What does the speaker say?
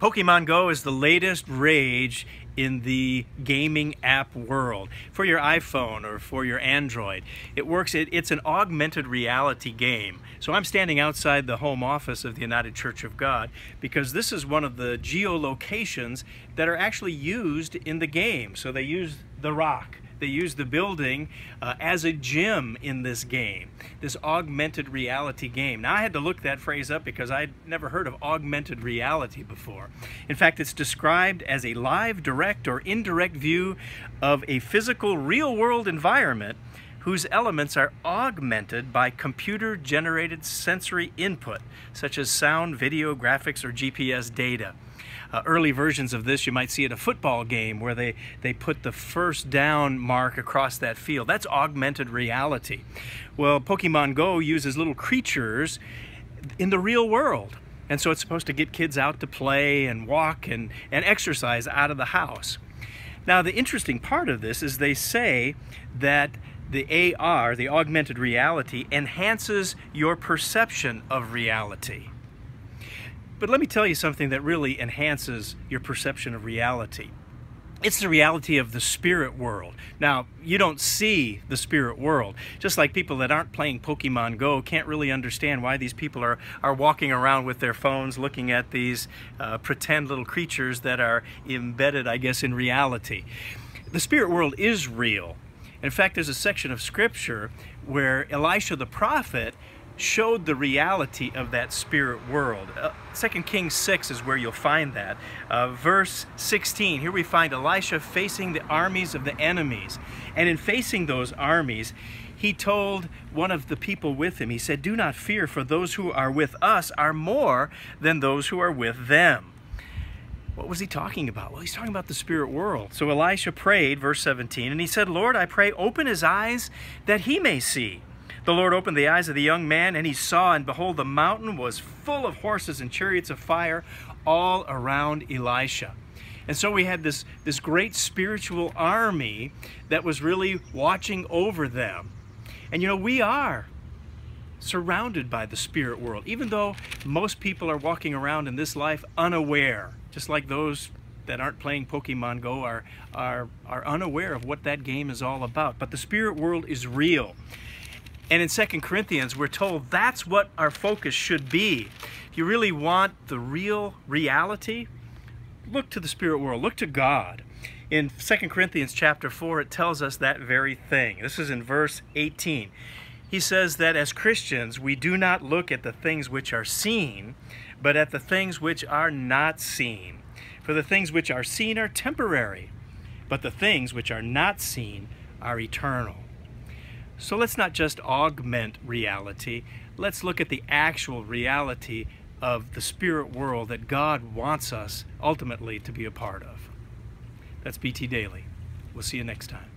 Pokemon Go is the latest rage in the gaming app world for your iPhone or for your Android. It works, it, it's an augmented reality game. So I'm standing outside the home office of the United Church of God because this is one of the geolocations that are actually used in the game. So they use the rock they use the building uh, as a gym in this game, this augmented reality game. Now, I had to look that phrase up because I'd never heard of augmented reality before. In fact, it's described as a live, direct, or indirect view of a physical, real world environment whose elements are augmented by computer generated sensory input, such as sound, video, graphics, or GPS data uh, early versions of this you might see at a football game where they, they put the first down mark across that field. That's augmented reality. Well, Pokemon Go uses little creatures in the real world. And so it's supposed to get kids out to play and walk and, and exercise out of the house. Now, the interesting part of this is they say that the AR, the augmented reality, enhances your perception of reality. But let me tell you something that really enhances your perception of reality. It's the reality of the spirit world. Now, you don't see the spirit world. Just like people that aren't playing Pokemon Go can't really understand why these people are, are walking around with their phones looking at these uh, pretend little creatures that are embedded, I guess, in reality. The spirit world is real. In fact, there's a section of scripture where Elisha the prophet showed the reality of that spirit world. Uh, 2 Kings 6 is where you'll find that. Uh, verse 16, here we find Elisha facing the armies of the enemies. And in facing those armies, he told one of the people with him, he said, Do not fear, for those who are with us are more than those who are with them. What was he talking about? Well, he's talking about the spirit world. So Elisha prayed, verse 17, and he said, Lord, I pray, open his eyes that he may see. The Lord opened the eyes of the young man, and he saw, and behold, the mountain was full of horses and chariots of fire all around Elisha. And so we had this, this great spiritual army that was really watching over them. And you know, we are surrounded by the spirit world, even though most people are walking around in this life unaware, just like those that aren't playing Pokemon Go are, are, are unaware of what that game is all about. But the spirit world is real. And in Second Corinthians, we're told that's what our focus should be. If you really want the real reality, look to the spirit world, look to God. In Second Corinthians chapter 4, it tells us that very thing. This is in verse 18. He says that as Christians, we do not look at the things which are seen, but at the things which are not seen. For the things which are seen are temporary, but the things which are not seen are eternal. So let's not just augment reality, let's look at the actual reality of the spirit world that God wants us ultimately to be a part of. That's BT Daily. We'll see you next time.